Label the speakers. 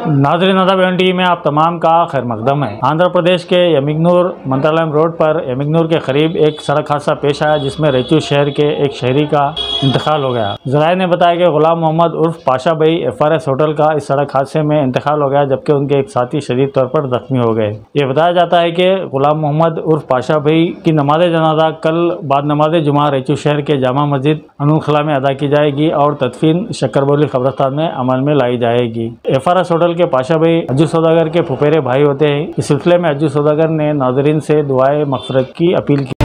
Speaker 1: नाजरीन अदब टी में आप तमाम का खैर मकदम है। आंध्र प्रदेश के यमिगनूर मंत्रालय रोड पर यमिगनूर के करीब एक सड़क हादसा पेश आया, जिसमें रेचू शहर के एक शहरी का इंतकाल हो गया। जराये ने बताया कि गुलाम मोहम्मद उर्फ़ पाशा भाई एफ़ आर एस होटल का इस सड़क हादसे में इंतकाल हो गया, जबकि उनके एक साथी शदीद तौर पर जख्मी हो गए। ये बताया जाता है कि गुलाम मोहम्मद उर्फ़ पाशा भाई की नमाज़ जनाजा कल बाद नमाज़ जुमा रेचू शहर के जामा मस्जिद अनुखला में अदा की जाएगी और तदफीन शक्करबोली कब्रस्तान में अमल में लाई जाएगी। F R S hotel hotel के पाशा भाई अज्जू सौदागर के फुपेरे भाई होते हैं। इस सिलसिले में अज्जू सौदागर ने नाजरीन से दुआए मफरत की अपील की।